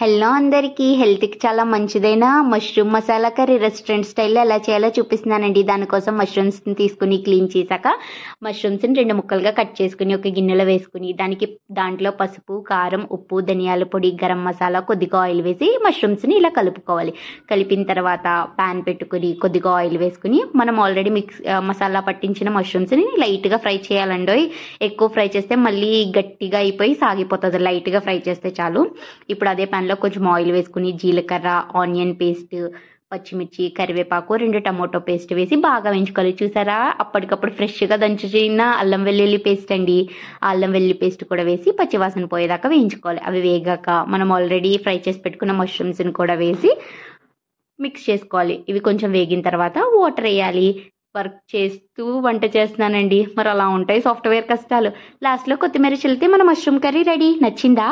Hello అందరికీ. హెల్త్కి చాలా మంచిదైన మష్రూమ్ మసాలా కర్రీ రెస్టారెంట్ స్టైల్లో ఎలా చేయాలో చూపిస్తున్నానండి. దానికోసం మష్రూమ్స్ని తీసుకుని క్లీన్ చేశాక మష్రూమ్స్ని రెండు ముక్కలుగా కట్ చేసుకుని ఒక గిన్నెలో వేసుకుని దానికి దాంట్లో పసుపు కారం ఉప్పు ధనియాల పొడి గరం మసాలా కొద్దిగా ఆయిల్ వేసి మష్రూమ్స్ని ఇలా కలుపుకోవాలి. కలిపిన తర్వాత ప్యాన్ పెట్టుకుని కొద్దిగా ఆయిల్ వేసుకుని మనం ఆల్రెడీ మిక్స్ మసాలా పట్టించిన మష్రూమ్స్ని లైట్గా ఫ్రై చేయాలండి. ఎక్కువ ఫ్రై చేస్తే మళ్ళీ గట్టిగా అయిపోయి సాగిపోతుంది. లైట్గా ఫ్రై చేస్తే చాలు. ఇప్పుడు అదే ప్యాన్లో కొంచెం ఆయిల్ వేసుకుని జీలకర్ర ఆనియన్ పేస్ట్ పచ్చిమిర్చి కరివేపాకు రెండు టమాటో పేస్ట్ వేసి బాగా వేయించుకోవాలి. చూసారా? అప్పటికప్పుడు ఫ్రెష్గా దంచిన అల్లం వెల్లుల్లి పేస్ట్ అండి. ఆ అల్లం వెల్లుల్లి పేస్ట్ కూడా వేసి పచ్చివాసన పోయేదాకా వేయించుకోవాలి. అవి వేగాక మనం ఆల్రెడీ ఫ్రై చేసి పెట్టుకున్న మష్రూమ్స్ని కూడా వేసి మిక్స్ చేసుకోవాలి. ఇవి కొంచెం వేగిన తర్వాత వాటర్ వేయాలి. వర్క్ చేస్తూ వంట చేస్తున్నానండి. మరి అలా ఉంటాయి సాఫ్ట్వేర్ కష్టాలు. లాస్ట్లో కొత్తిమీర చిల్లితే మన మష్రూమ్ కర్రీ రెడీ. నచ్చిందా?